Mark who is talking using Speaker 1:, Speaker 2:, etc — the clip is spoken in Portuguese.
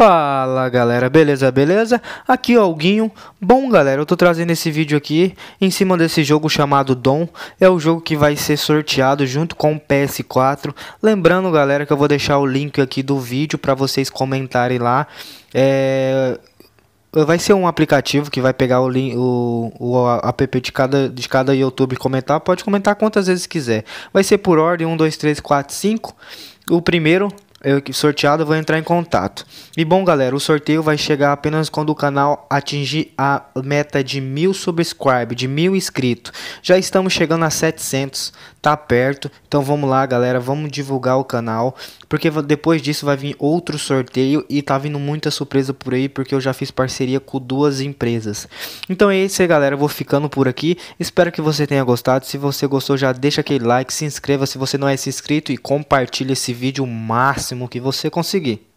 Speaker 1: Fala galera, beleza, beleza? Aqui é o Guinho. Bom galera, eu tô trazendo esse vídeo aqui em cima desse jogo chamado Dom. É o jogo que vai ser sorteado junto com o PS4. Lembrando galera que eu vou deixar o link aqui do vídeo para vocês comentarem lá. É... Vai ser um aplicativo que vai pegar o, link, o, o app de cada, de cada YouTube comentar. Pode comentar quantas vezes quiser. Vai ser por ordem 1, 2, 3, 4, 5. O primeiro eu sorteado, vou entrar em contato. E bom, galera, o sorteio vai chegar apenas quando o canal atingir a meta de mil subscribes, de mil inscritos. Já estamos chegando a 700, tá perto. Então vamos lá, galera, vamos divulgar o canal, porque depois disso vai vir outro sorteio e tá vindo muita surpresa por aí, porque eu já fiz parceria com duas empresas. Então é isso aí, galera, eu vou ficando por aqui. Espero que você tenha gostado. Se você gostou, já deixa aquele like, se inscreva se você não é inscrito e compartilhe esse vídeo máximo máximo que você conseguir.